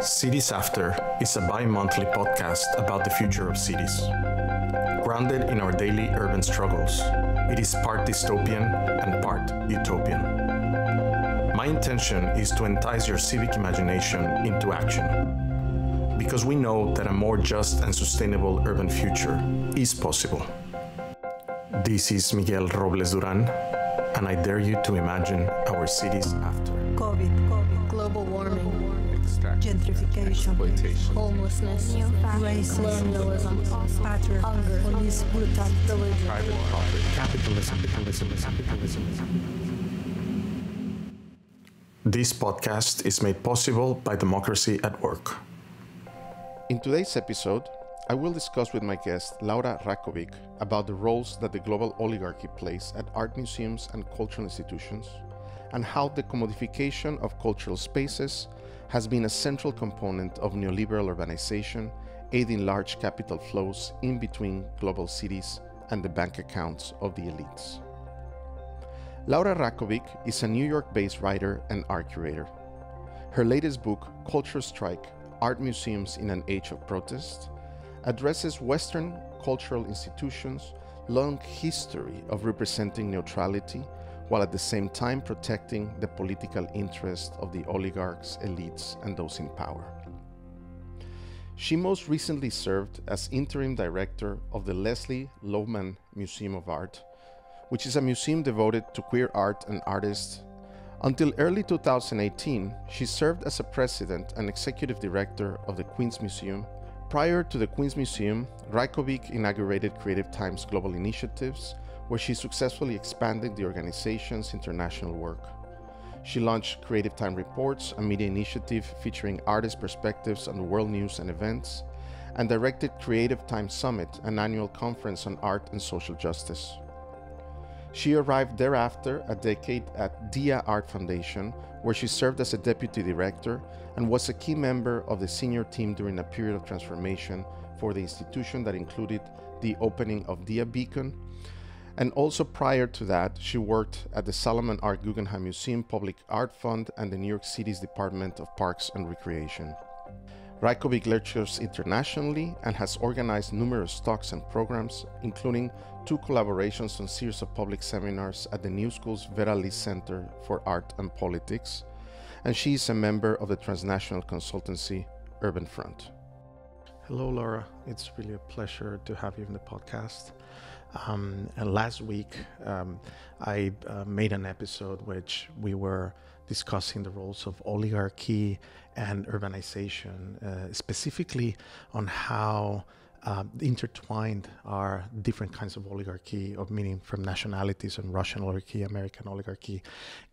Cities After is a bi monthly podcast about the future of cities. Grounded in our daily urban struggles, it is part dystopian and part utopian. My intention is to entice your civic imagination into action, because we know that a more just and sustainable urban future is possible. This is Miguel Robles Duran, and I dare you to imagine our cities after. COVID, gentrification, homelessness, racism, colonialism, patriarchy, hunger, police brutality, Private property. Capitalism, capitalism, capitalism. This podcast is made possible by Democracy at Work. In today's episode, I will discuss with my guest Laura Raicovich about the roles that the global oligarchy plays at art museums and cultural institutions, and how the commodification of cultural spaces has been a central component of neoliberal urbanization, aiding large capital flows in between global cities and the bank accounts of the elites. Laura Raicovich is a New York based writer and art curator. Her latest book, Culture Strike Art Museums in an Age of Protest, addresses Western cultural institutions' long history of representing neutrality while at the same time protecting the political interests of the oligarchs, elites, and those in power. She most recently served as interim director of the Leslie Lohman Museum of Art, which is a museum devoted to queer art and artists. Until early 2018, she served as a president and executive director of the Queens Museum. Prior to the Queens Museum, Raicovich inaugurated Creative Times Global Initiatives, where she successfully expanded the organization's international work. She launched Creative Time Reports, a media initiative featuring artist perspectives on the world news and events, and directed Creative Time Summit, an annual conference on art and social justice. She arrived thereafter a decade at Dia Art Foundation, where she served as a deputy director and was a key member of the senior team during a period of transformation for the institution that included the opening of Dia Beacon. And also prior to that, she worked at the Solomon R. Guggenheim Museum Public Art Fund and the New York City's Department of Parks and Recreation. Raicovich lectures internationally and has organized numerous talks and programs, including two collaborations on series of public seminars at the New School's Vera Lee Center for Art and Politics, and she is a member of the transnational consultancy Urban Front. Hello, Laura. It's really a pleasure to have you in the podcast. Um, and last week, um, I uh, made an episode which we were discussing the roles of oligarchy and urbanization, uh, specifically on how uh, intertwined are different kinds of oligarchy, of meaning from nationalities and Russian oligarchy, American oligarchy,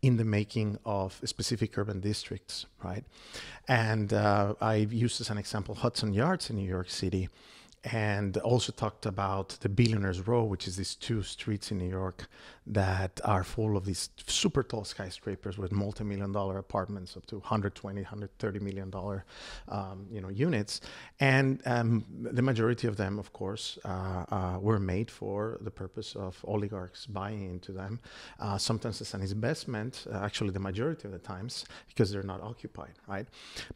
in the making of specific urban districts, right? And uh, I used as an example Hudson Yards in New York City and also talked about the Billionaires Row, which is these two streets in New York that are full of these super tall skyscrapers with multi-million dollar apartments up to 120, 130 million dollar, um, you know, units, and um, the majority of them, of course, uh, uh, were made for the purpose of oligarchs buying into them, uh, sometimes as an investment, uh, actually the majority of the times because they're not occupied, right?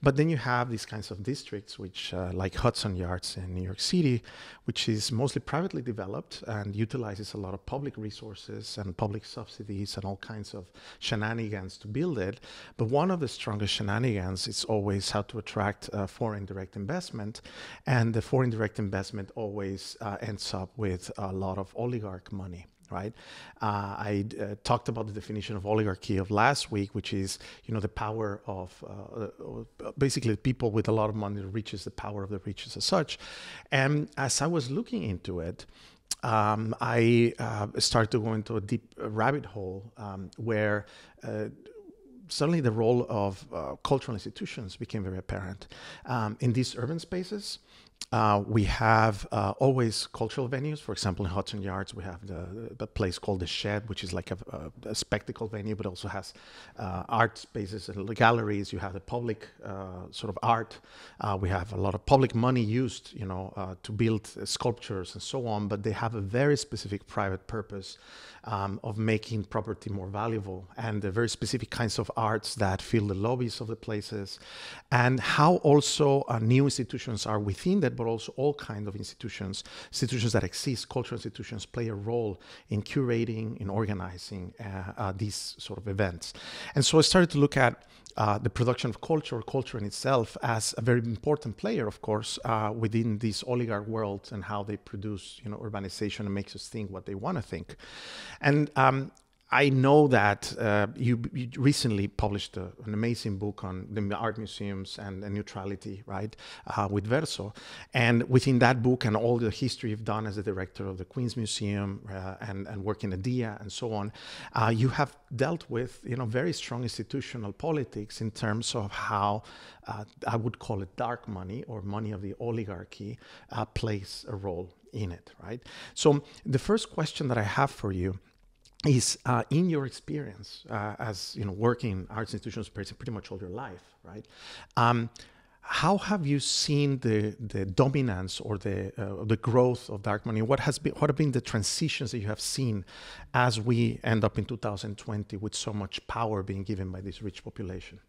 But then you have these kinds of districts, which uh, like Hudson Yards in New York City, which is mostly privately developed and utilizes a lot of public resources and public subsidies and all kinds of shenanigans to build it. But one of the strongest shenanigans is always how to attract uh, foreign direct investment. And the foreign direct investment always uh, ends up with a lot of oligarch money right? Uh, I uh, talked about the definition of oligarchy of last week, which is you know the power of uh, uh basically people with a lot of money reaches the power of the riches as such. And as I was looking into it, um, I uh, started to go into a deep rabbit hole um, where uh, suddenly the role of uh, cultural institutions became very apparent um, in these urban spaces. Uh, we have uh, always cultural venues. For example, in Hudson Yards, we have the, the place called the Shed, which is like a, a, a spectacle venue, but also has uh, art spaces and galleries. You have the public uh, sort of art. Uh, we have a lot of public money used, you know, uh, to build sculptures and so on. But they have a very specific private purpose um, of making property more valuable and the very specific kinds of arts that fill the lobbies of the places, and how also new institutions are within that but also all kinds of institutions, institutions that exist, cultural institutions play a role in curating, in organizing uh, uh, these sort of events. And so I started to look at uh, the production of culture, culture in itself, as a very important player, of course, uh, within this oligarch world and how they produce, you know, urbanization and makes us think what they want to think. And um, I know that uh, you, you, recently published a, an amazing book on the art museums and, and neutrality, right, uh, with Verso. And within that book and all the history you've done as a director of the Queen's Museum uh, and, and working at DIA and so on, uh, you have dealt with, you know, very strong institutional politics in terms of how uh, I would call it dark money or money of the oligarchy uh, plays a role in it, right? So the first question that I have for you is uh, in your experience uh, as you know working in arts institutions pretty much all your life right um, how have you seen the the dominance or the uh, the growth of dark money what has been what have been the transitions that you have seen as we end up in 2020 with so much power being given by this rich population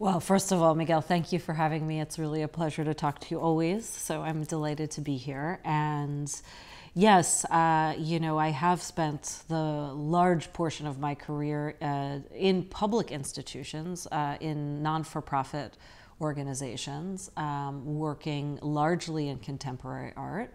well, first of all, Miguel, thank you for having me. It's really a pleasure to talk to you always. So I'm delighted to be here. And Yes, uh, you know, I have spent the large portion of my career uh, in public institutions, uh, in non for profit organizations, um, working largely in contemporary art.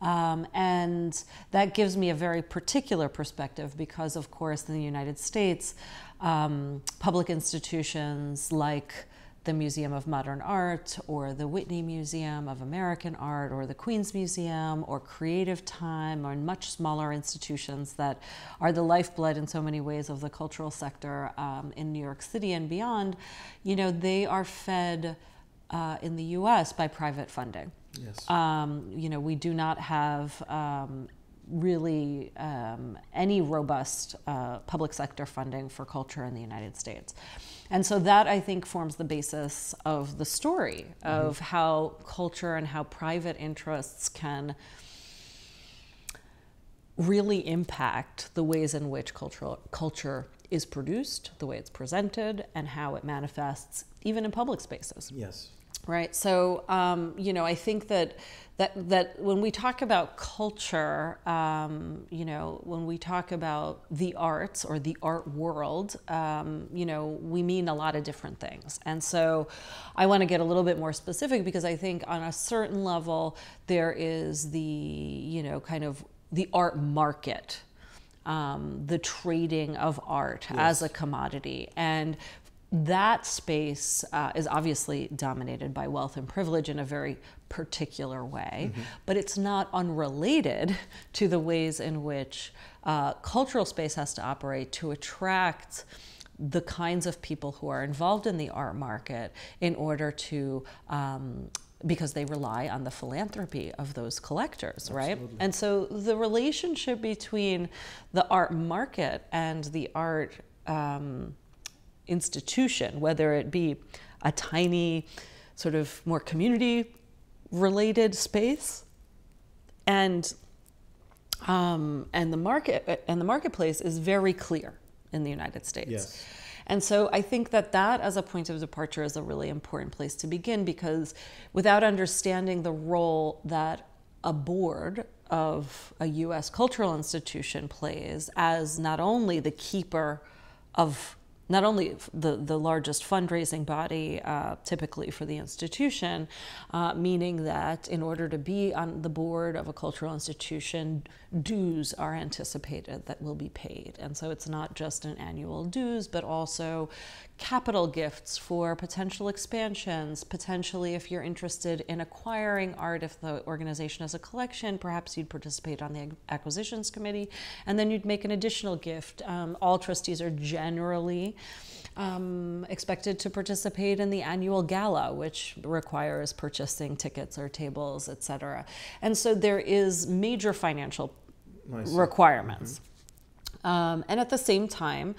Um, and that gives me a very particular perspective because, of course, in the United States, um, public institutions like the Museum of Modern Art or the Whitney Museum of American Art or the Queen's Museum or Creative Time or much smaller institutions that are the lifeblood in so many ways of the cultural sector um, in New York City and beyond, you know, they are fed uh, in the US by private funding. Yes. Um, you know, we do not have um, really um, any robust uh, public sector funding for culture in the United States. And so that I think forms the basis of the story mm-hmm. of how culture and how private interests can really impact the ways in which cultural culture is produced, the way it's presented, and how it manifests even in public spaces. Yes. Right. So, um, you know, I think that that that when we talk about culture, um, you know, when we talk about the arts or the art world, um, you know, we mean a lot of different things. And so, I want to get a little bit more specific because I think on a certain level there is the you know kind of the art market. Um, the trading of art yes. as a commodity. And that space uh, is obviously dominated by wealth and privilege in a very particular way, mm-hmm. but it's not unrelated to the ways in which uh, cultural space has to operate to attract the kinds of people who are involved in the art market in order to um, because they rely on the philanthropy of those collectors, Absolutely. right? And so the relationship between the art market and the art um, institution, whether it be a tiny, sort of more community related space, and um, and the market and the marketplace is very clear in the United States. Yes. And so I think that that as a point of departure is a really important place to begin because without understanding the role that a board of a US cultural institution plays as not only the keeper of not only the, the largest fundraising body uh, typically for the institution, uh, meaning that in order to be on the board of a cultural institution, dues are anticipated that will be paid. And so it's not just an annual dues, but also capital gifts for potential expansions. Potentially, if you're interested in acquiring art, if the organization has a collection, perhaps you'd participate on the acquisitions committee, and then you'd make an additional gift. Um, all trustees are generally um, expected to participate in the annual gala, which requires purchasing tickets or tables, etc. And so there is major financial requirements. Mm-hmm. Um, and at the same time,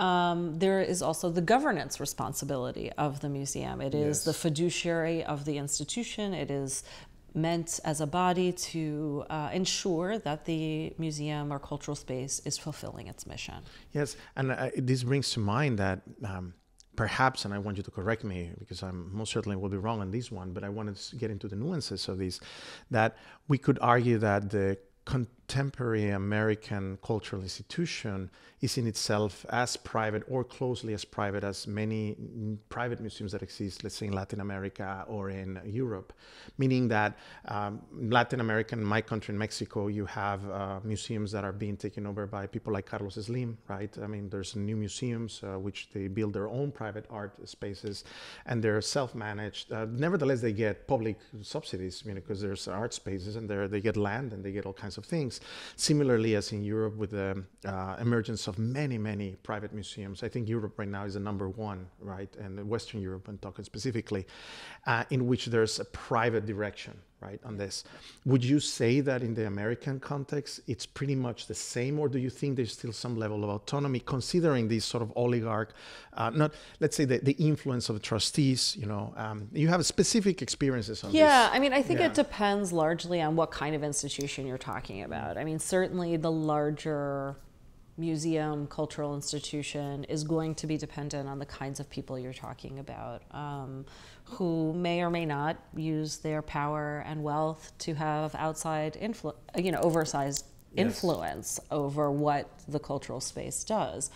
um, there is also the governance responsibility of the museum. It is yes. the fiduciary of the institution. It is meant as a body to uh, ensure that the museum or cultural space is fulfilling its mission. Yes, and uh, this brings to mind that. Um, perhaps, and I want you to correct me because I'm most certainly will be wrong on this one, but I wanted to get into the nuances of this, That we could argue that the contemporary American cultural institution is in itself as private or closely as private as many private museums that exist, let's say in Latin America or in Europe. Meaning that um, Latin America, in my country, in Mexico, you have uh, museums that are being taken over by people like Carlos Slim, right? I mean, there's new museums uh, which they build their own private art spaces and they're self managed. Uh, nevertheless, they get public subsidies, you know, because there's art spaces and they get land and they get all kinds of things. Similarly, as in Europe, with the uh, emergence of many, many private museums. I think Europe right now is the number one, right? And Western Europe, I'm talking specifically, uh, in which there's a private direction, right, on this. Would you say that in the American context, it's pretty much the same, or do you think there's still some level of autonomy, considering this sort of oligarch, uh, not, let's say, the, the influence of the trustees, you know, um, you have specific experiences on yeah, this. Yeah, I mean, I think yeah. it depends largely on what kind of institution you're talking about. I mean, certainly the larger museum, cultural institution is going to be dependent on the kinds of people you're talking about, um, who may or may not use their power and wealth to have outside influ- you know, oversized yes. influence over what the cultural space does.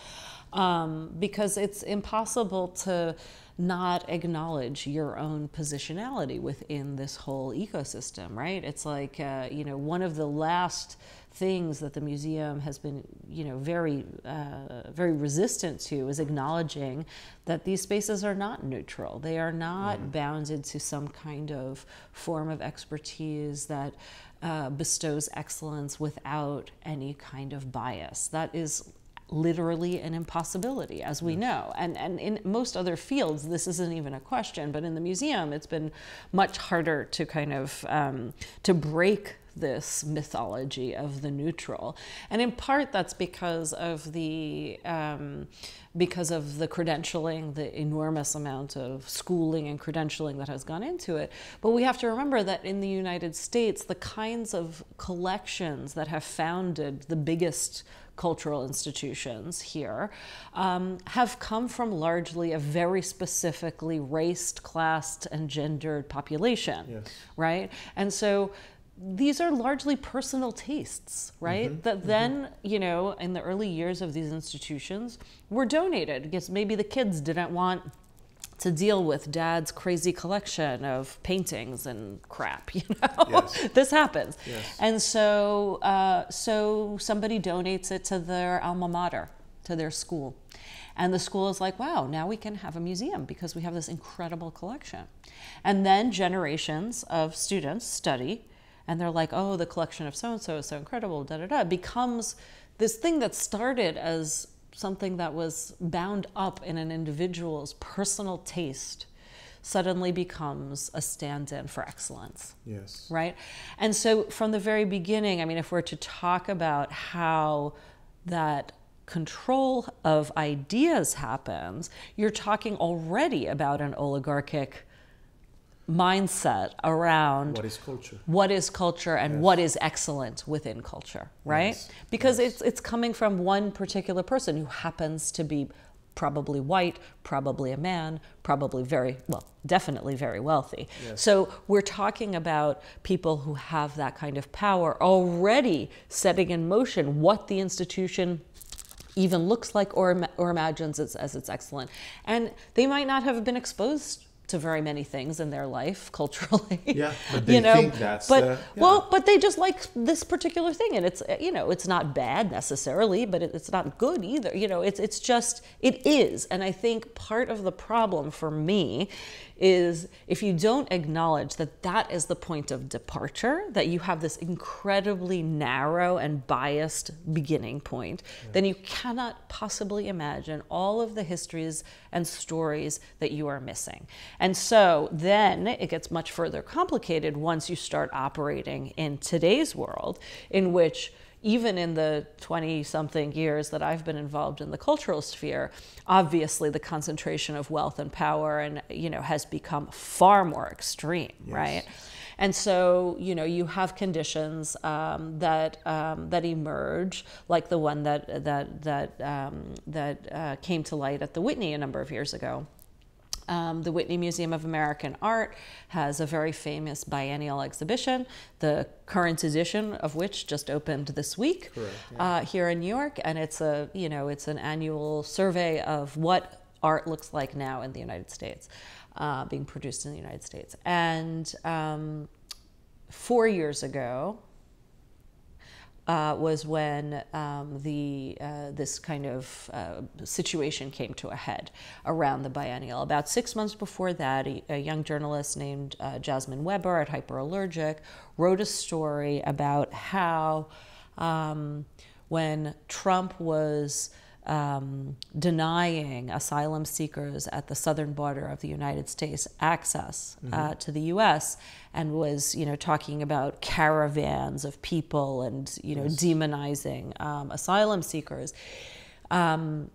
Um, because it's impossible to not acknowledge your own positionality within this whole ecosystem, right? It's like, uh, you know, one of the last things that the museum has been, you know, very, uh, very resistant to is acknowledging that these spaces are not neutral. They are not mm. bounded to some kind of form of expertise that uh, bestows excellence without any kind of bias. That is literally an impossibility, as we know. And, and in most other fields, this isn't even a question, but in the museum, it's been much harder to kind of um, to break this mythology of the neutral. And in part, that's because of the um, because of the credentialing, the enormous amount of schooling and credentialing that has gone into it. But we have to remember that in the United States, the kinds of collections that have founded the biggest cultural institutions here um, have come from largely a very specifically raced, classed, and gendered population, yes. right? And so these are largely personal tastes, right? Mm-hmm, that mm-hmm. then, you know, in the early years of these institutions were donated because maybe the kids didn't want to deal with dad's crazy collection of paintings and crap, you know. Yes. this happens. Yes. And so uh, so somebody donates it to their alma mater, to their school. And the school is like, wow, now we can have a museum because we have this incredible collection. And then generations of students study and they're like, oh, the collection of so and so is so incredible, da da da, becomes this thing that started as something that was bound up in an individual's personal taste suddenly becomes a stand in for excellence. Yes. Right? And so from the very beginning, I mean, if we're to talk about how that control of ideas happens, you're talking already about an oligarchic mindset around what is culture what is culture and yes. what is excellent within culture right yes. because yes. it's it's coming from one particular person who happens to be probably white probably a man probably very well definitely very wealthy so we're talking about people who have that kind of power already setting in motion what the institution even looks like or, or imagines as, as it's excellent and they might not have been exposed to very many things in their life culturally. Yeah, but they you know, think that's but the- yeah. well, but they just like this particular thing, and it's you know it's not bad necessarily, but it, it's not good either. You know, it's it's just it is, and I think part of the problem for me is if you don't acknowledge that that is the point of departure, that you have this incredibly narrow and biased beginning point, then you cannot possibly imagine all of the histories and stories that you are missing. And so then it gets much further complicated once you start operating in today's world, in which even in the 20 something years that I've been involved in the cultural sphere, obviously the concentration of wealth and power and you know has become far more extreme, right? And so, you know, you have conditions um, that um, that emerge, like the one that that that um, that uh, came to light at the Whitney a number of years ago. Um, the Whitney Museum of American Art has a very famous biennial exhibition, the current edition of which just opened this week uh, here in New York, and it's a you know it's an annual survey of what art looks like now in the United States, uh, being produced in the United States. And um, four years ago, uh, was when um, the uh, this kind of uh, situation came to a head around the biennial. About six months before that, a, a young journalist named uh, Jasmine Weber at Hyperallergic wrote a story about how um, when Trump was um, denying asylum seekers at the southern border of the United States access uh, to the U.S. and was, you know, talking about caravans of people and, you know, demonizing um, asylum seekers. Um,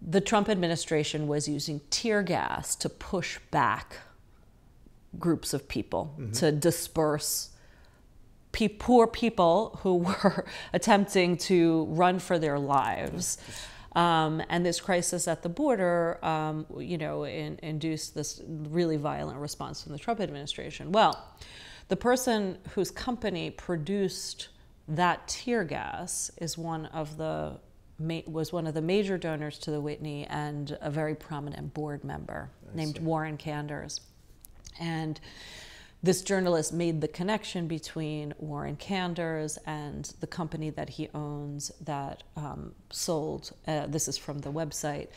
the Trump administration was using tear gas to push back groups of people to disperse poor people who were attempting to run for their lives. Um, and this crisis at the border, um, you know, in, induced this really violent response from the Trump administration. Well, the person whose company produced that tear gas is one of the was one of the major donors to the Whitney and a very prominent board member named Warren Kanders. And this journalist made the connection between Warren Kanders and the company that he owns that um, sold, uh, this is from the website,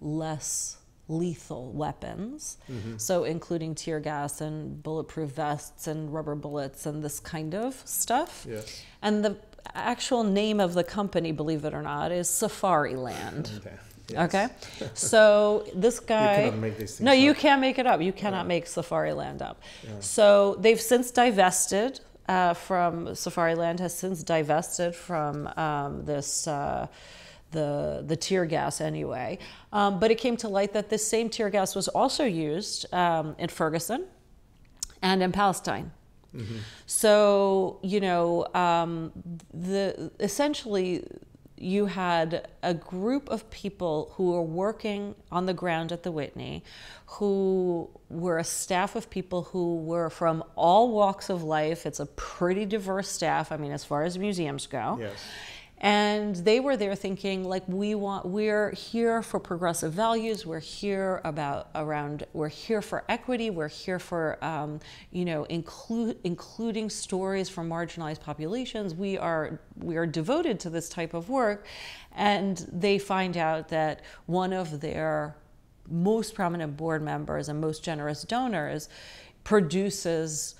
less lethal weapons. So, including tear gas and bulletproof vests and rubber bullets and this kind of stuff. Yes. And the actual name of the company, believe it or not, is Safariland. Okay. Okay, so this guy. cannot make these no, things you can't make it up. You cannot make Safariland up. So they've since divested uh, from Safariland has since divested from um, this. Uh, the, the tear gas anyway. Um, but it came to light that this same tear gas was also used um, in Ferguson and in Palestine. So you know, um, the essentially you had a group of people who were working on the ground at the Whitney, who were a staff of people who were from all walks of life. It's a pretty diverse staff. I mean, as far as museums go. Yes. And they were there thinking like we want we're here for progressive values. We're here about around we're here for equity. We're here for um, you know include including stories from marginalized populations. We are we are devoted to this type of work, and they find out that one of their most prominent board members and most generous donors produces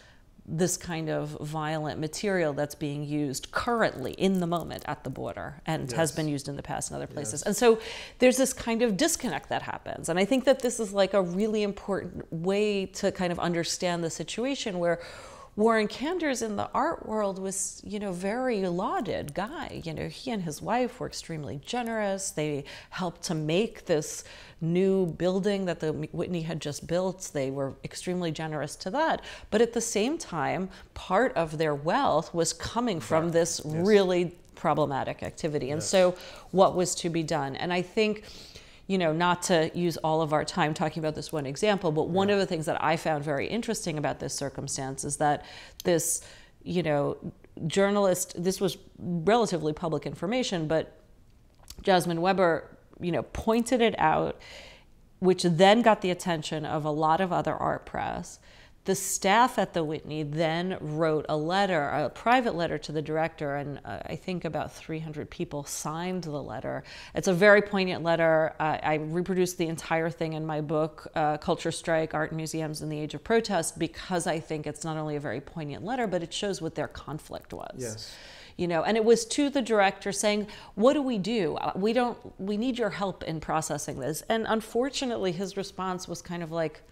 this kind of violent material that's being used currently in the moment at the border and has been used in the past in other places. And so there's this kind of disconnect that happens. And I think that this is like a really important way to kind of understand the situation where Warren Kanders in the art world was, you know, very lauded guy. You know, he and his wife were extremely generous. They helped to make this new building that the Whitney had just built. They were extremely generous to that. But at the same time, part of their wealth was coming from this really problematic activity. And so what was to be done? And I think you know, not to use all of our time talking about this one example, but one of the things that I found very interesting about this circumstance is that this, you know, journalist, this was relatively public information, but Jasmine Weber, you know, pointed it out which then got the attention of a lot of other art press. The staff at the Whitney then wrote a letter, a private letter to the director, and uh, I think about 300 people signed the letter. It's a very poignant letter. Uh, I reproduced the entire thing in my book, uh, Culture Strike Art and Museums in the Age of Protest, because I think it's not only a very poignant letter, but it shows what their conflict was. Yes you know and it was to the director saying what do we do Uh, we don't we need your help in processing this and unfortunately his response was kind of like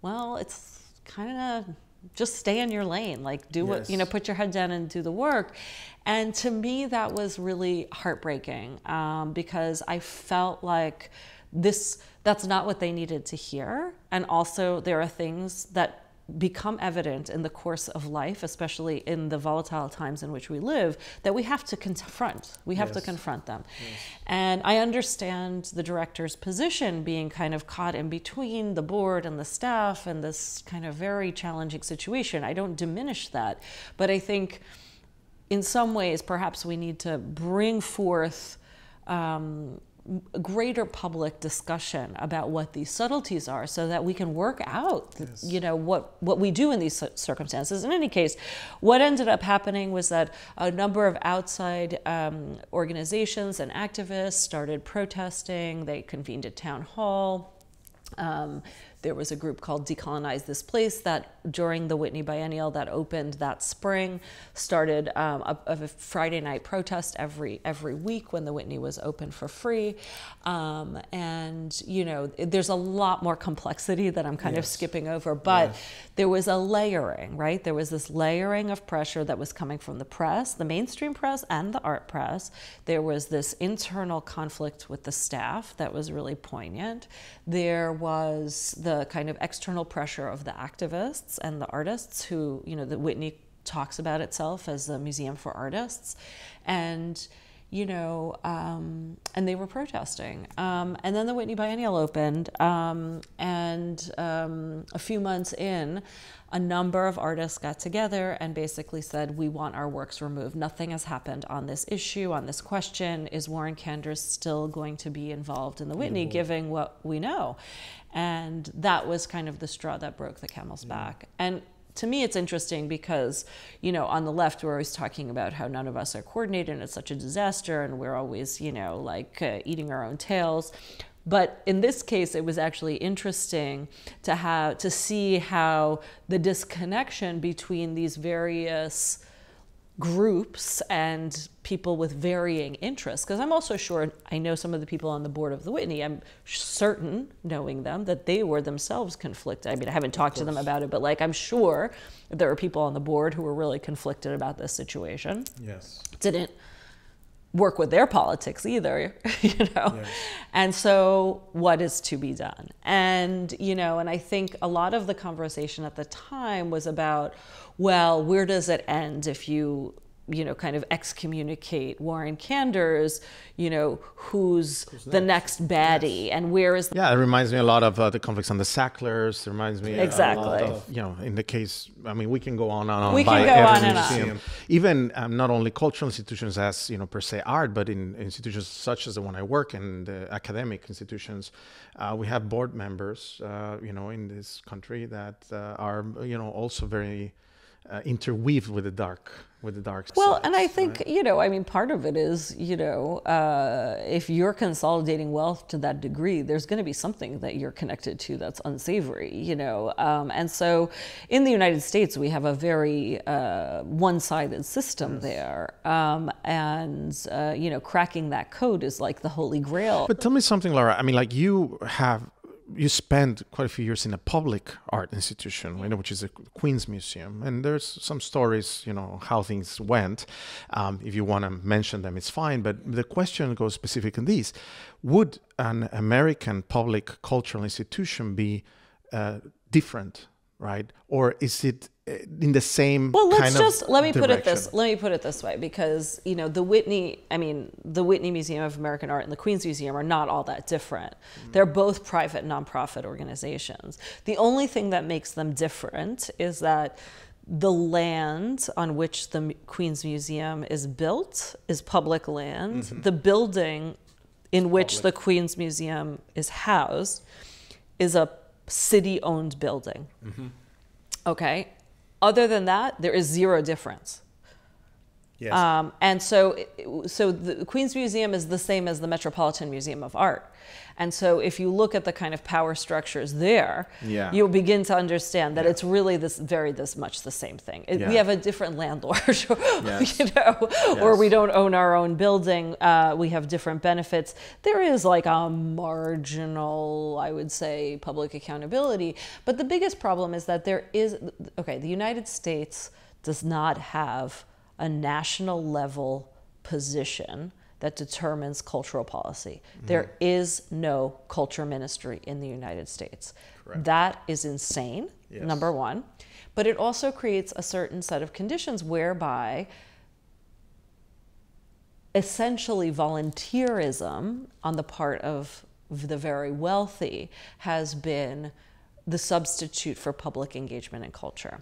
well it's kind of just stay in your lane like do what you know put your head down and do the work. And to me that was really heartbreaking um, because i felt like this that's not what they needed to hear. And also there are things that become evident in the course of life especially in the volatile times in which we live that we have to confront. We have to confront them. And i understand the director's position being kind of caught in between the board and the staff and this kind of very challenging situation. I don't diminish that but i think in some ways, perhaps we need to bring forth um, greater public discussion about what these subtleties are so that we can work out you know what what we do in these circumstances. In any case what ended up happening was that a number of outside um, organizations and activists started protesting. They convened a town hall. Um, there was a group called Decolonize This Place that during the Whitney Biennial that opened that spring started um, a, a Friday night protest every every week when the Whitney was open for free. Um, and you know, there's a lot more complexity that I'm kind of skipping over, but there was a layering, right? There was this layering of pressure that was coming from the press, the mainstream press, and the art press. There was this internal conflict with the staff that was really poignant. There was the kind of external pressure of the activists and the artists who, you know, the Whitney talks about itself as a museum for artists. And you know, um, and they were protesting. Um, and then the Whitney Biennial opened, um, and um, a few months in, a number of artists got together and basically said, We want our works removed. Nothing has happened on this issue, on this question. Is Warren Kanders still going to be involved in the Whitney, given what we know? And that was kind of the straw that broke the camel's back. And to me it's interesting because you know on the left we're always talking about how none of us are coordinated and it's such a disaster and we're always you know like uh, eating our own tails. But in this case it was actually interesting to have to see how the disconnection between these various groups and people with varying interests because i'm also sure i know some of the people on the board of the whitney i'm certain knowing them that they were themselves conflicted. I mean i haven't talked to them about it but like i'm sure there are people on the board who were really conflicted about this situation. Yes. didn't work with their politics either, you know. And so what is to be done? And you know, and I think a lot of the conversation at the time was about well, where does it end if you you know, kind of excommunicate Warren Kanders, you know, who's, the next baddie and where is the Yeah, it reminds me a lot of uh, the conflicts on the Sacklers. It reminds me a lot Exactly. of, you know, in the case, I mean, we can go on and on. We can by go every on and on. Even um, not only cultural institutions as, you know, per se art, but in institutions such as the one I work in, the academic institutions, uh, we have board members, uh, you know, in this country that uh, are, you know, also very uh, interweaved with the dark, with the dark Well, sides, and I think, right? you know, I mean, part of it is, you know, uh, if you're consolidating wealth to that degree, there's going to be something that you're connected to that's unsavory, you know. Um, and so in the United States, we have a very uh, one sided system there. Um, and, uh, you know, cracking that code is like the holy grail. But tell me something, Laura. I mean, like you have, you spend quite a few years in a public art institution, you know, which is a Queen's Museum, and there's some stories, you know, how things went. Um, if you want to mention them, it's fine. But the question goes specific in these: Would an American public cultural institution be uh, different, right, or is it in the same? Well, let's kind of just let me put it this. Let me put it this way, because you know the Whitney. I mean, the Whitney Museum of American Art and the Queens Museum are not all that different. Mm. They're both private nonprofit organizations. The only thing that makes them different is that the land on which the Queens Museum is built is public land. Mm-hmm. The building in which the Queens Museum is housed is a city owned building. Mm-hmm. Okay. Other than that, there is zero difference. Yes. Um, and so, so the Queens Museum is the same as the Metropolitan Museum of Art. And so, if you look at the kind of power structures there, Yeah. you'll begin to understand that it's really this very this much the same thing. It- We have a different landlord, Yes. you know, or we don't own our own building. Uh, we have different benefits. There is like a marginal, I would say, public accountability. But the biggest problem is that there is okay. The United States does not have a national level position that determines cultural policy. There is no culture ministry in the United States. Correct. That is insane, Yes. number one. But it also creates a certain set of conditions whereby essentially volunteerism on the part of the very wealthy has been the substitute for public engagement and culture.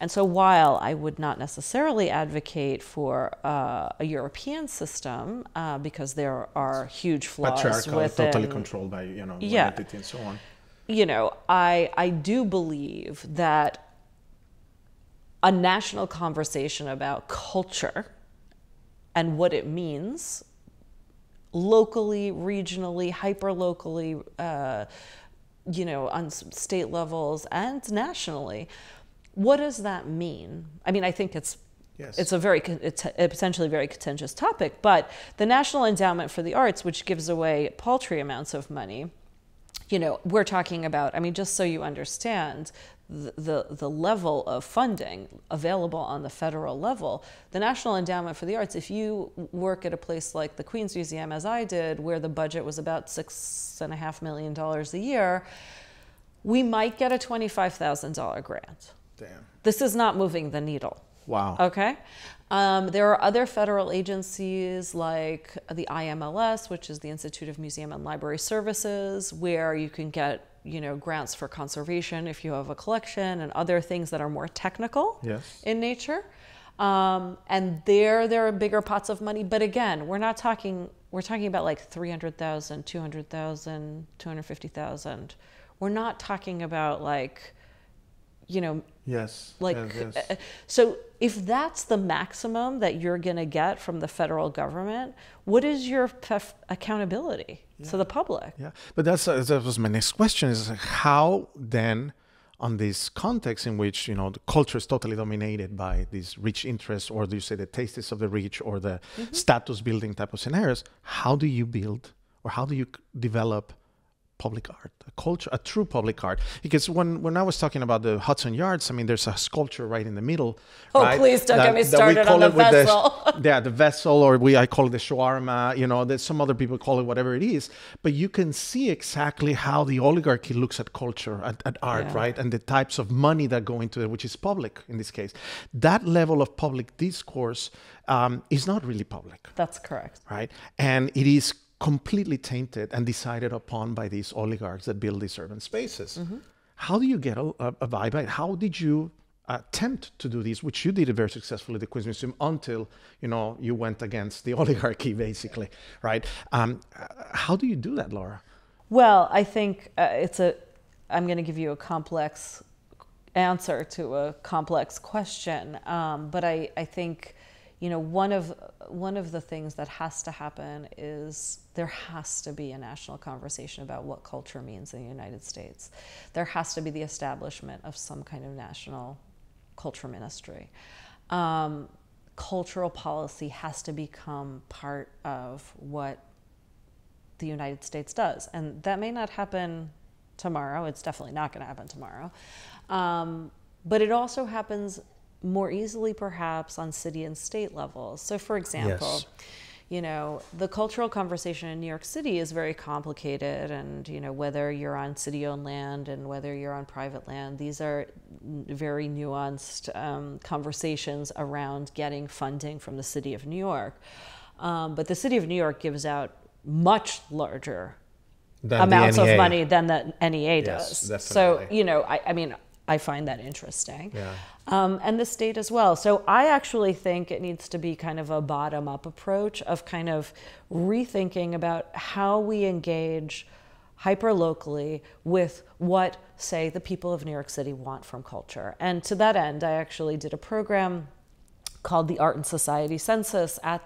And so, while I would not necessarily advocate for uh, a European system uh, because there are huge flaws Patriarchal, within, totally controlled by you know Yeah. and so on. you know, I I do believe that a national conversation about culture and what it means locally, regionally, hyper locally, uh, you know, on state levels and nationally. What does that mean? I mean, I think it's Yes. it's a very it's a potentially very contentious topic, but the National Endowment for the Arts, which gives away paltry amounts of money, you know, we're talking about, I mean, just so you understand the, the, level of funding available on the federal level, the National Endowment for the Arts, if you work at a place like the Queen's Museum, as I did, where the budget was about six and a half million dollars a year, we might get a $25,000 grant. Damn. This is not moving the needle. Wow. Okay. Um, there are other federal agencies like the IMLS, which is the Institute of Museum and Library Services, where you can get you know grants for conservation if you have a collection and other things that are more technical Yes. in nature. Um, and there there are bigger pots of money, but again, we're not talking we're talking about like 300,000, 200,000, 250,000. We're not talking about like you know Yes. like yes, yes. uh, so if that's the maximum that you're going to get from the federal government what is your pef- accountability to the public Yeah, but that's uh, that was my next question: is how then, on this context in which you know the culture is totally dominated by these rich interests, or do you say the tastes of the rich, or the status building type of scenarios? How do you build, or how do you develop? Public art a culture a true public art because when when i was talking about the hudson yards i mean there's a sculpture right in the middle Oh, right, please don't get me started on the vessel. yeah, the vessel, or we I call it the shawarma. You know, there's some other people call it whatever it is. But you can see exactly how the oligarchy looks at culture, at, at art, Yeah. right, and the types of money that go into it, which is public in this case. That level of public discourse um, is not really public, that's correct right, and it is completely tainted and decided upon by these oligarchs that build these urban spaces. How do you get a, a, a vibe? How did you attempt to do this, which you did very successfully at the Queen's Museum until you know you went against the oligarchy, basically, right? Um, how do you do that, Laura? well i think uh, it's a i'm going to give you a complex answer to a complex question um, but I, I think you know one of one of the things that has to happen is there has to be a national conversation about what culture means in the United States. There has to be the establishment of some kind of national culture ministry. Um, cultural policy has to become part of what the United States does. And that may not happen tomorrow. It's definitely not going to happen tomorrow. Um, but it also happens more easily, perhaps, on city and state levels. So, for example, Yes. you know, the cultural conversation in New York City is very complicated. And, you know, whether you're on city owned land and whether you're on private land, these are very nuanced um, conversations around getting funding from the city of New York. Um, but the city of New York gives out much larger Than amounts of money than the NEA Yes, does. So, you know, I, I mean, I find that interesting. Yeah. Um, and the state as well. So I actually think it needs to be kind of a bottom up approach of kind of rethinking about how we engage hyper locally with what, say, the people of New York City want from culture. And to that end, I actually did a program called the Art and Society Census at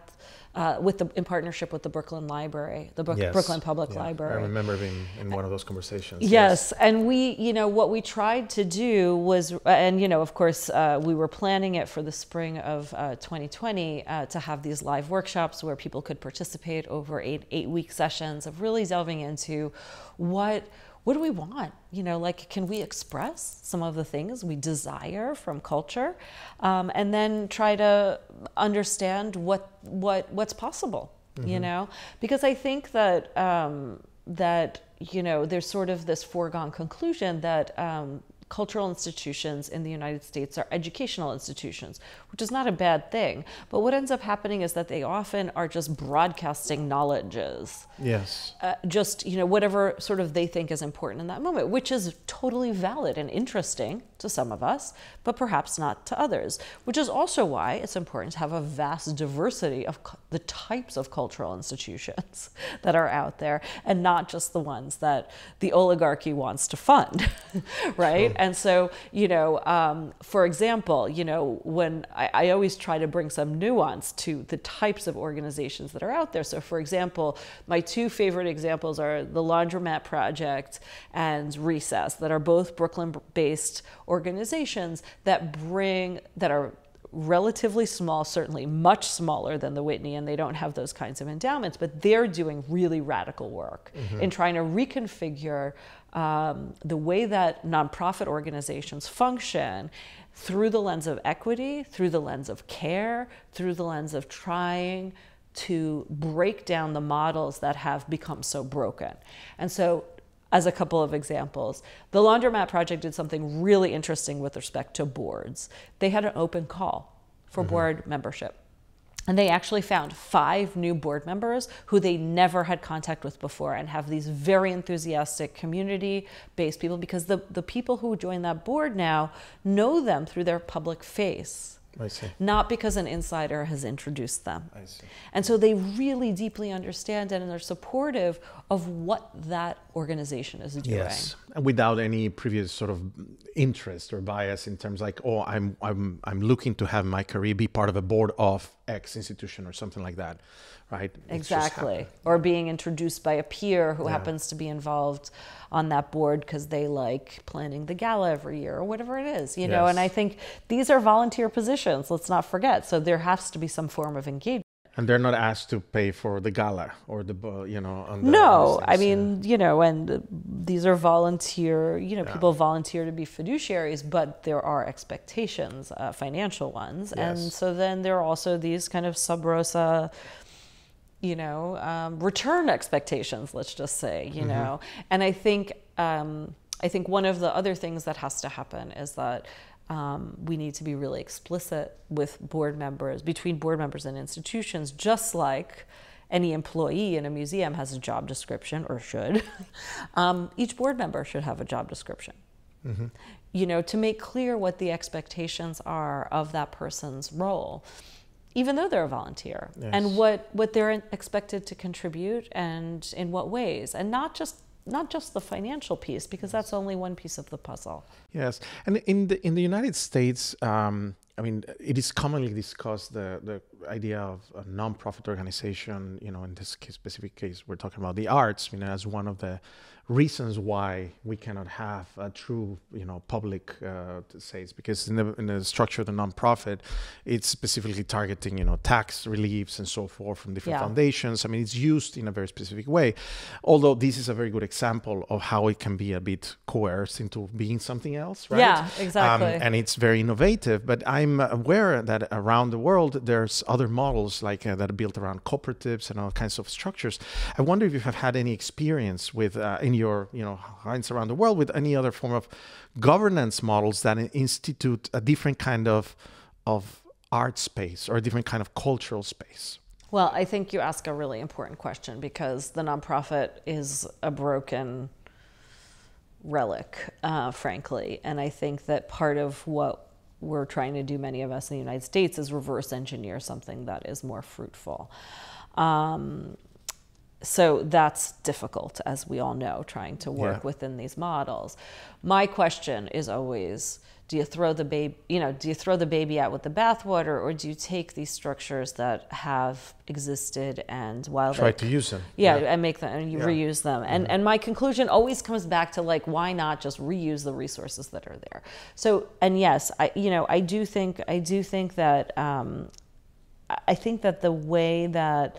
uh, with the in partnership with the Brooklyn Library, the Brook, Yes. Brooklyn Public Yeah. Library. I remember being in one of those conversations. Yes, and we, you know, what we tried to do was, and you know, of course, uh, we were planning it for the spring of uh, 2020 uh, to have these live workshops where people could participate over eight eight week sessions of really delving into what what do we want? You know, like can we express some of the things we desire from culture, um, and then try to understand what what what's possible. You know, because I think that um, that you know there's sort of this foregone conclusion that um, cultural institutions in the United States are educational institutions, which is not a bad thing. But what ends up happening is that they often are just broadcasting knowledges Yes. uh, just you know whatever sort of they think is important in that moment which is totally valid and interesting to some of us but perhaps not to others which is also why it's important to have a vast diversity of the types of cultural institutions that are out there and not just the ones that the oligarchy wants to fund right and so you know um, for example you know when I, I always try to bring some nuance to the types of organizations that are out there. So for example my two favorite examples are the laundromat project and recess that are both brooklyn based organizations that bring that are relatively small, certainly much smaller than the Whitney, and they don't have those kinds of endowments, but they're doing really radical work in trying to reconfigure um, the way that nonprofit organizations function through the lens of equity, through the lens of care, through the lens of trying to break down the models that have become so broken. And so as a couple of examples. The Laundromat Project did something really interesting with respect to boards. They had an open call for board membership. And they actually found five new board members who they never had contact with before and have these very enthusiastic community based people because the, the people who join that board now know them through their public face I see. not because an insider has introduced them. I see. And so they really deeply understand it and are supportive of what that organization is doing. Yes, and without any previous sort of interest or bias in terms like, oh, I'm I'm I'm looking to have my career be part of a board of X institution or something like that, right? Exactly. Or being introduced by a peer who Yeah. happens to be involved on that board because they like planning the gala every year or whatever it is, you know. And I think these are volunteer positions, let's not forget. So there has to be some form of engagement. And they're not asked to pay for the gala or the, you know, on the, No, I yeah. mean, you know, and uh, these are volunteer, you know, people volunteer to be fiduciaries, but there are expectations, uh, financial ones. And so then there are also these kind of sub rosa, you know, um, return expectations, let's just say, Mm-hmm. you know. And I think, um, I think one of the other things that has to happen is that um, we need to be really explicit with board members, between board members and institutions, just like any employee in a museum has a job description or should. um, each board member should have a job description. You know, to make clear what the expectations are of that person's role, even though they're a volunteer, Yes. and what what they're expected to contribute and in what ways, and not just not just the financial piece because that's only one piece of the puzzle. Yes, and in the in the United States, um, I mean, it is commonly discussed the the idea of a nonprofit organization. You know, in this case, specific case, we're talking about the arts. You know, as one of the reasons why we cannot have a true, you know, public uh, says because in the in the structure of the nonprofit, it's specifically targeting you know tax reliefs and so forth from different Yeah. foundations. I mean, it's used in a very specific way. Although this is a very good example of how it can be a bit coerced into being something else, right? Yeah, exactly. Um, and it's very innovative. But I'm aware that around the world there's other models like uh, that are built around cooperatives and all kinds of structures. I wonder if you have had any experience with uh, your you know hands around the world with any other form of governance models that institute a different kind of of art space or a different kind of cultural space. Well, I think you ask a really important question because the nonprofit is a broken relic, uh, frankly. And I think that part of what we're trying to do, many of us in the United States, is reverse engineer something that is more fruitful. Um, so that's difficult, as we all know, trying to work Yeah. within these models. My question is always do you throw the baby you know do you throw the baby out with the bathwater or do you take these structures that have existed and while Try they to use them. yeah, and make them and you Yeah. Reuse them and and my conclusion always comes back to like why not just reuse the resources that are there so and yes i you know i do think i do think that um, i think that the way that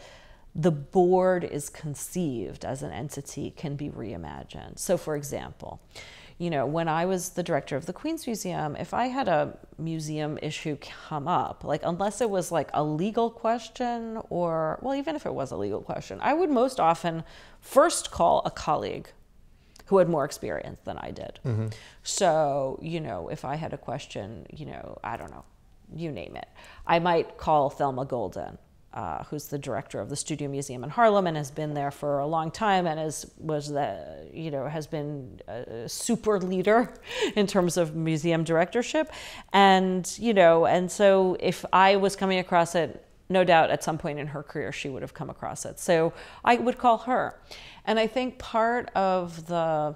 the board is conceived as an entity can be reimagined so for example you know, when I was the director of the Queens Museum, if I had a museum issue come up, like unless it was like a legal question or, well, even if it was a legal question, I would most often first call a colleague who had more experience than I did. Mm-hmm. So, you know, if I had a question, you know, I don't know, you name it, I might call Thelma Golden. Uh, who's the director of the Studio Museum in Harlem and has been there for a long time and is was the you know has been a super leader in terms of museum directorship, and you know and so if I was coming across it no doubt at some point in her career she would have come across it. So I would call her. And I think part of the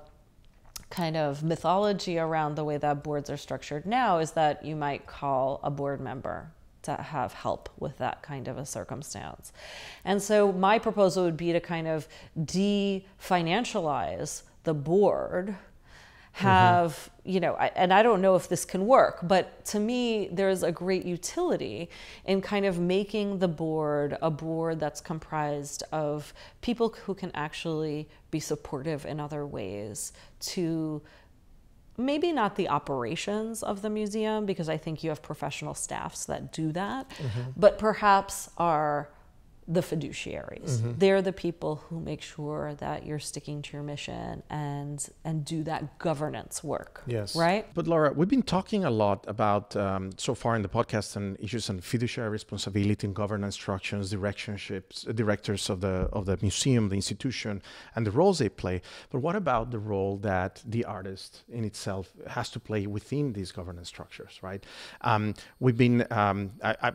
kind of mythology around the way that boards are structured now is that you might call a board member to have help with that kind of a circumstance. And so my proposal would be to kind of de-financialize the board mm-hmm. have you know I, and i don't know if this can work but to me there's a great utility in kind of making the board a board that's comprised of people who can actually be supportive in other ways to maybe not the operations of the museum because i think you have professional staffs that do that mm-hmm. but perhaps are the fiduciaries. They're the people who make sure that you're sticking to your mission and and do that governance work. Yes. Right? But Laura, we've been talking a lot about um, so far in the podcast and issues on fiduciary responsibility and governance structures, directionships, uh, directors of the of the museum, the institution, and the roles they play. But what about the role that the artist in itself has to play within these governance structures? Right. Um, we've been. Um, I, I,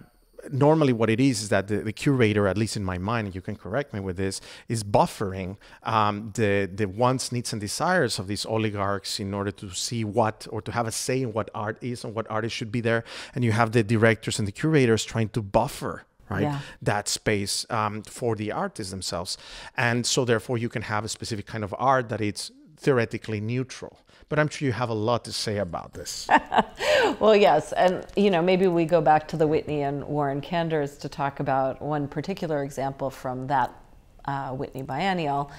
normally what it is is that the, the curator at least in my mind you can correct me with this is buffering um, the the wants needs and desires of these oligarchs in order to see what or to have a say in what art is and what artists should be there and you have the directors and the curators trying to buffer right Yeah. that space um, for the artists themselves and so therefore you can have a specific kind of art that it's theoretically neutral but i'm sure you have a lot to say about this Well, yes, and you know maybe we go back to the Whitney and Warren Kanders to talk about one particular example from that uh, Whitney biennial.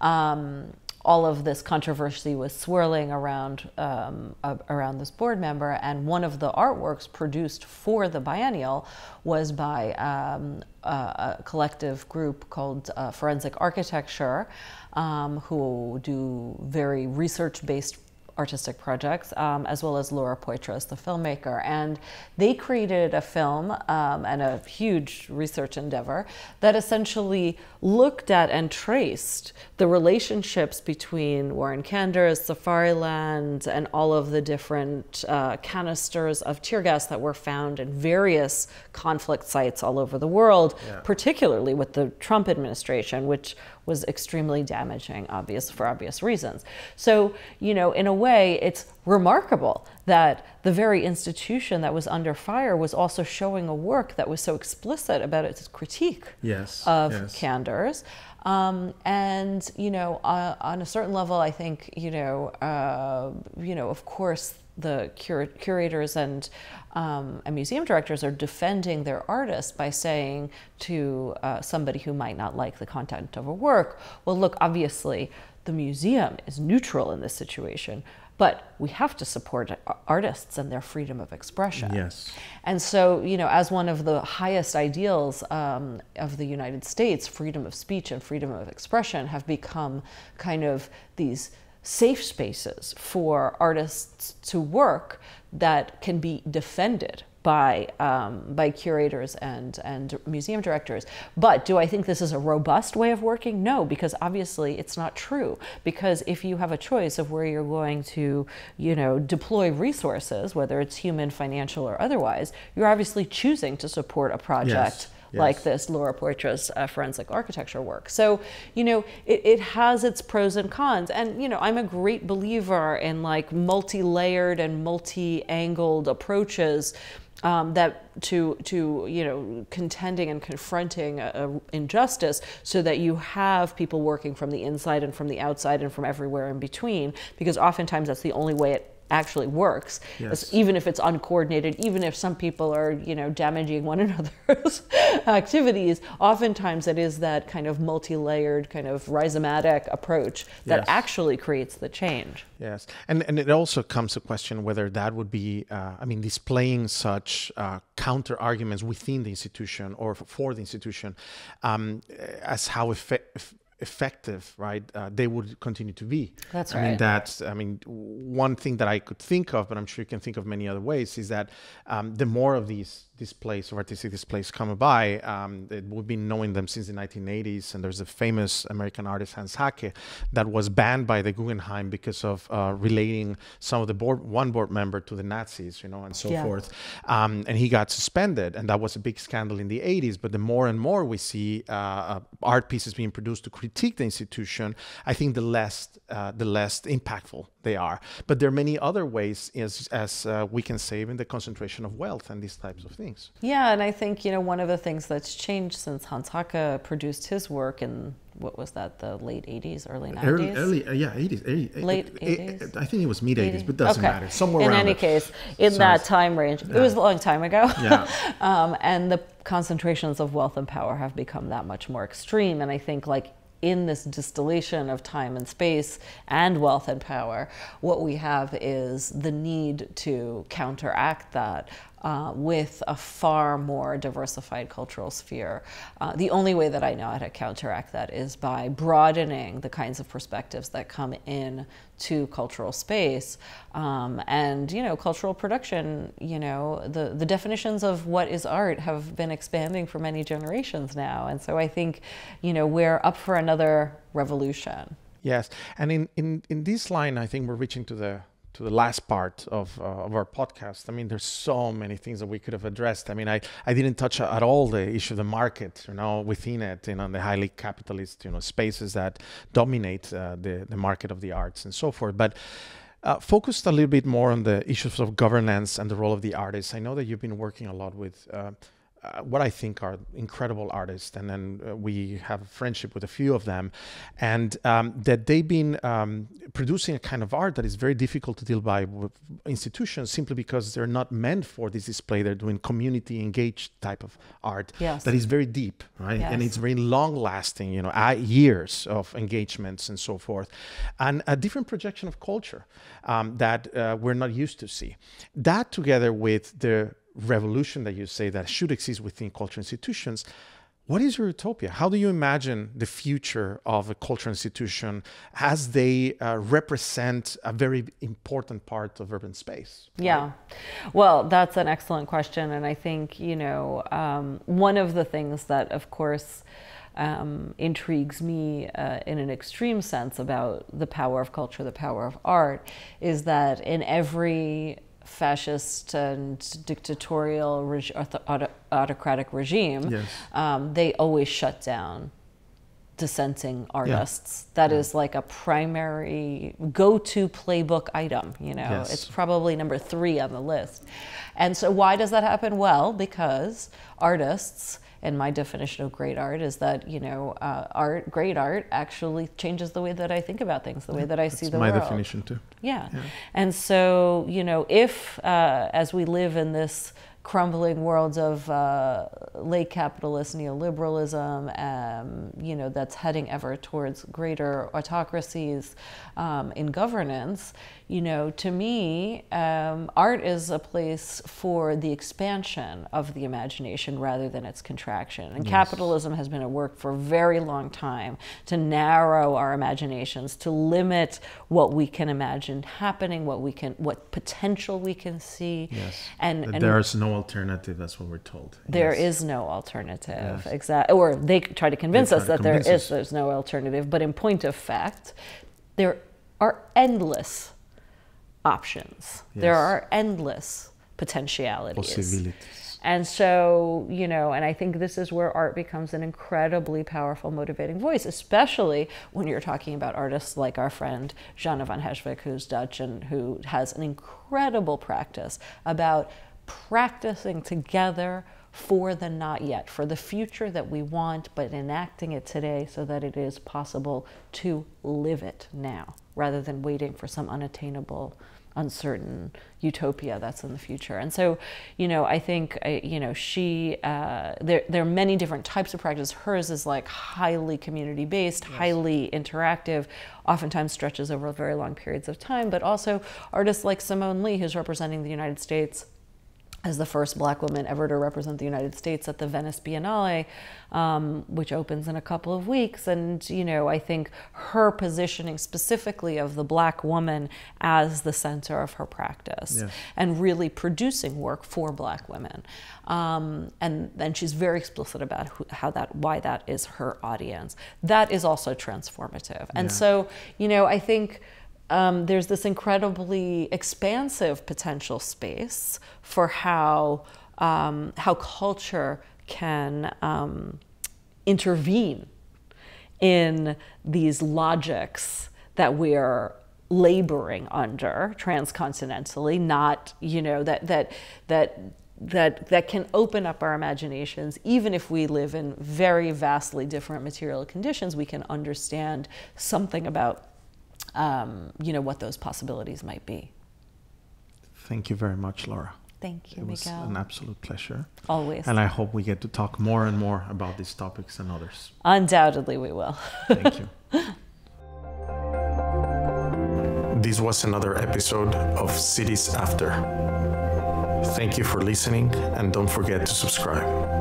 Um, all of this controversy was swirling around um, a- around this board member, and one of the artworks produced for the biennial was by um, a, a collective group called uh, Forensic Architecture, um, who do very research-based artistic projects, um, as well as Laura Poitras, the filmmaker. And they created a film um, and a huge research endeavor that essentially looked at and traced the relationships between Warren Kanders, Safariland, and all of the different uh, canisters of tear gas that were found in various conflict sites all over the world, particularly with the Trump administration, which was extremely damaging, obvious for obvious reasons. So, you know, in a way, it's remarkable that the very institution that was under fire was also showing a work that was so explicit about its critique Yes, of yes. Kanders. Um, and you know, uh, on a certain level, I think you know, uh, you know, of course, the cura- curators and um, and museum directors are defending their artists by saying to uh, somebody who might not like the content of a work, well, look, obviously, the museum is neutral in this situation. But we have to support artists and their freedom of expression. Yes. And so, you know, as one of the highest ideals um, of the United States, freedom of speech and freedom of expression have become kind of these safe spaces for artists to work that can be defended by um, by curators and and museum directors. But do I think this is a robust way of working? No, because obviously it's not true. Because if you have a choice of where you're going to, you know, deploy resources, whether it's human, financial, or otherwise, you're obviously choosing to support a project. Yes. like this Laura Poitras' uh, forensic architecture work. So, you know, it, it has its pros and cons. And, you know, I'm a great believer in like multi layered and multi angled approaches. Um, that to to you know contending and confronting a, a injustice so that you have people working from the inside and from the outside and from everywhere in between because oftentimes that's the only way it actually works Yes. even if it's uncoordinated, even if some people are, you know, damaging one another's activities, oftentimes it is that kind of multi-layered, kind of rhizomatic approach that Yes. actually creates the change. Yes, and and it also comes to question whether that would be, uh, I mean, displaying such uh, counter arguments within the institution or for the institution, um, as how effe- eff- effective, right? Uh, they would continue to be. That's I mean, right. that's. I mean, one thing that I could think of, but I'm sure you can think of many other ways, is that um, the more of these displays or artistic displays come by, um, it, we've been knowing them since the 1980s, and there's a famous American artist Hans Haacke that was banned by the Guggenheim because of uh, relating some of the board, one board member to the Nazis, you know, and so Yeah. forth. Um, and he got suspended, and that was a big scandal in the 80s. But the more and more we see uh, uh, art pieces being produced to critique the institution, I think the less uh, the less impactful they are. But there are many other ways, as as uh, we can save in the concentration of wealth and these types of things. Yeah, and I think, you know, one of the things that's changed since Hans Haacke produced his work in, what was that, the late 80s, early 90s? Early, early, uh, yeah, 80s. early- Late it- it- 80s? I think it was mid 80s, 80s? but doesn't Okay. matter. Somewhere in around any there. case in So that time range it was a long time ago Yeah. um, and the concentrations of wealth and power have become that much more extreme and i think like in this distillation of time and space and wealth and power what we have is the need to counteract that uh, with a far more diversified cultural sphere. Uh, the only way that I know how to counteract that is by broadening the kinds of perspectives that come in to cultural space um, and you know cultural production you know the the definitions of what is art have been expanding for many generations now and so i think you know we're up for another revolution Yes, and in, in, in this line, I think we're reaching to the to the last part of, uh, of our podcast. I mean, there's so many things that we could have addressed. I mean, I, I didn't touch at all the issue of the market, you know, within it, you know, the highly capitalist, you know, spaces that dominate uh, the, the market of the arts and so forth. But uh, focused a little bit more on the issues of governance and the role of the artists. I know that you've been working a lot with uh, what I think are incredible artists, and then uh, we have a friendship with a few of them, and um, that they've been um, producing a kind of art that is very difficult to deal by with institutions simply because they're not meant for this display. They're doing community engaged type of art Yes. that is very deep, right? And it's very long lasting, you know, uh, years of engagements and so forth, and a different projection of culture um, that uh, we're not used to see. That together with the revolution that you say that should exist within cultural institutions. What is your utopia? How do you imagine the future of a cultural institution as they uh, represent a very important part of urban space? Yeah. Well, that's an excellent question. And I think, you know, um, one of the things that, of course, um, intrigues me uh, in an extreme sense about the power of culture, the power of art, is that in every fascist and dictatorial reg- auto- auto- autocratic regime, Yes. um, they always shut down dissenting artists. That is like a primary go-to playbook item. You know, Yes. it's probably number three on the list. And so, why does that happen? Well, because artists. And my definition of great art is that you know, uh, art, great art, actually changes the way that I think about things, the way that I see the my world. definition too. Yeah. And so, you know, if uh, as we live in this crumbling worlds of uh, late capitalist neoliberalism, um, you know, that's heading ever towards greater autocracies um, in governance, you know, to me, um, art is a place for the expansion of the imagination rather than its contraction. And capitalism has been at work for a very long time to narrow our imaginations, to limit what we can imagine happening, what we can, what potential we can see. Yes. And, and there's no alternative. That's what we're told. there Yes. is no alternative. Yes. Exactly. Or they try to convince try us to that there is. convince us. There's no alternative. But in point of fact, there are endless options. There are endless potentialities. possibilities. And so, you know, and I think this is where art becomes an incredibly powerful motivating voice, especially when you're talking about artists like our friend Jeanne van Heeswijk, who's Dutch and who has an incredible practice about practicing together for the not yet, for the future that we want, but enacting it today so that it is possible to live it now rather than waiting for some unattainable uncertain utopia that's in the future. And so, you know, I think, you know, she, uh, there, there are many different types of practice. Hers is like highly community based, yes. highly interactive, oftentimes stretches over very long periods of time, but also artists like Simone Leigh, who's representing the United States as the first black woman ever to represent the United States at the Venice Biennale, um, which opens in a couple of weeks. And, you know, I think her positioning specifically of the black woman as the center of her practice and really producing work for black women. Um, and then she's very explicit about who, how that, why that is her audience. That is also transformative. And yeah. so, you know, I think um, there's this incredibly expansive potential space for how um, how culture can um, intervene in these logics that we're laboring under transcontinentally not you know that that that that that can open up our imaginations. Even if we live in very vastly different material conditions we can understand something about um, you know, what those possibilities might be. Thank you very much, Laura. Thank you, it was Miguel. an absolute pleasure. Always. And I hope we get to talk more and more about these topics and others. Undoubtedly, we will. Thank you. This was another episode of Cities After. Thank you for listening and don't forget to subscribe.